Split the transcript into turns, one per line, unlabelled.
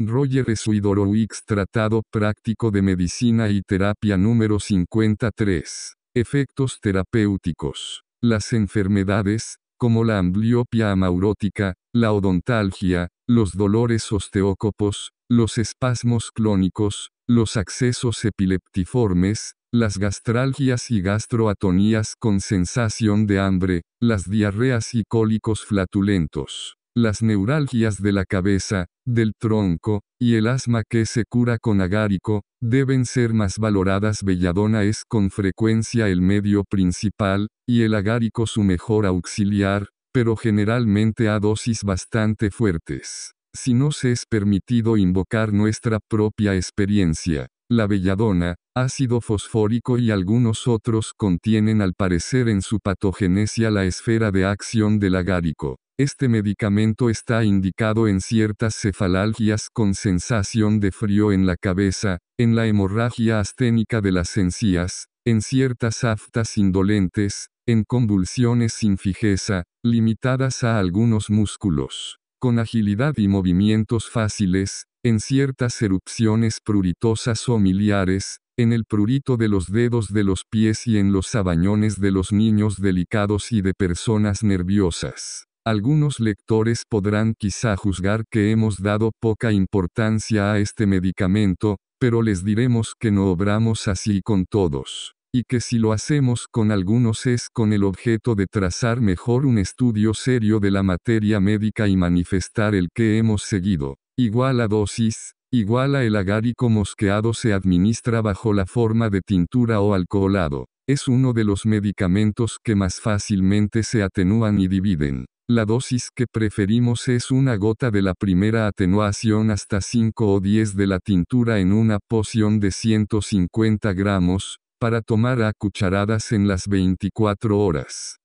Roger Suidorowicz Tratado Práctico de Medicina y Terapia número 53. Efectos terapéuticos. Las enfermedades, como la ambliopia amaurótica, la odontalgia, los dolores osteócopos, los espasmos clónicos, los accesos epileptiformes, las gastralgias y gastroatonías con sensación de hambre, las diarreas y cólicos flatulentos las neuralgias de la cabeza, del tronco, y el asma que se cura con agárico, deben ser más valoradas. Belladona es con frecuencia el medio principal, y el agárico su mejor auxiliar, pero generalmente a dosis bastante fuertes. Si nos es permitido invocar nuestra propia experiencia, la belladona, ácido fosfórico y algunos otros contienen al parecer en su patogenesia la esfera de acción del agárico. Este medicamento está indicado en ciertas cefalalgias con sensación de frío en la cabeza, en la hemorragia asténica de las encías, en ciertas aftas indolentes, en convulsiones sin fijeza, limitadas a algunos músculos, con agilidad y movimientos fáciles, en ciertas erupciones pruritosas o miliares, en el prurito de los dedos de los pies y en los sabañones de los niños delicados y de personas nerviosas. Algunos lectores podrán quizá juzgar que hemos dado poca importancia a este medicamento, pero les diremos que no obramos así con todos, y que si lo hacemos con algunos es con el objeto de trazar mejor un estudio serio de la materia médica y manifestar el que hemos seguido. Igual a dosis, igual a el agárico mosqueado se administra bajo la forma de tintura o alcoholado. Es uno de los medicamentos que más fácilmente se atenúan y dividen. La dosis que preferimos es una gota de la primera atenuación hasta 5 o 10 de la tintura en una poción de 150 gramos, para tomar a cucharadas en las 24 horas.